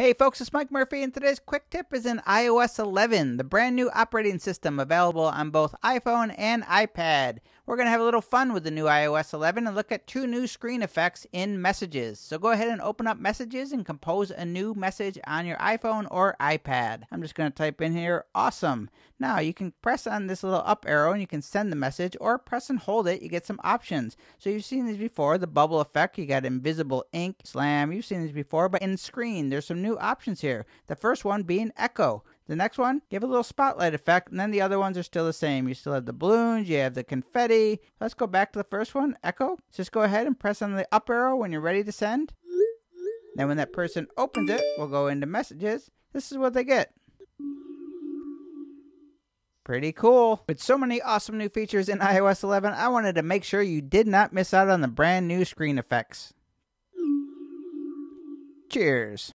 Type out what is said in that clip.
Hey folks, it's Mike Murphy, and today's quick tip is in iOS 11, the brand new operating system available on both iPhone and iPad. We're going to have a little fun with the new iOS 11 and look at two new screen effects in Messages. So go ahead and open up Messages and compose a new message on your iPhone or iPad. I'm just going to type in here, awesome. Now you can press on this little up arrow and you can send the message, or press and hold it, you get some options. So you've seen these before the bubble effect, you got invisible ink, slam, you've seen these before, but in screen, there's some new options here. The first one being echo. The next one, give a little spotlight effect, and then the other ones are still the same. You still have the balloons, you have the confetti. Let's go back to the first one, echo. Just go ahead and press on the up arrow when you're ready to send. Then when that person opens it, we'll go into messages. This is what they get. Pretty cool. With so many awesome new features in iOS 11, I wanted to make sure you did not miss out on the brand new screen effects. Cheers.